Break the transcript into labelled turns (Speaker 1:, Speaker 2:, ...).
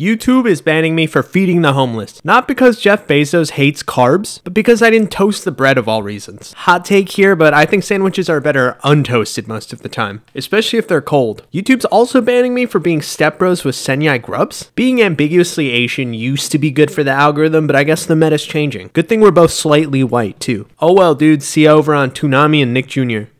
Speaker 1: YouTube is banning me for feeding the homeless. Not because Jeff Bezos hates carbs, but because I didn't toast the bread of all reasons. Hot take here, but I think sandwiches are better untoasted most of the time, especially if they're cold. YouTube's also banning me for being stepbros with Senyai Grubs. Being ambiguously Asian used to be good for the algorithm, but I guess the meta's changing. Good thing we're both slightly white, too. Oh well, dude, see you over on Toonami and Nick Jr.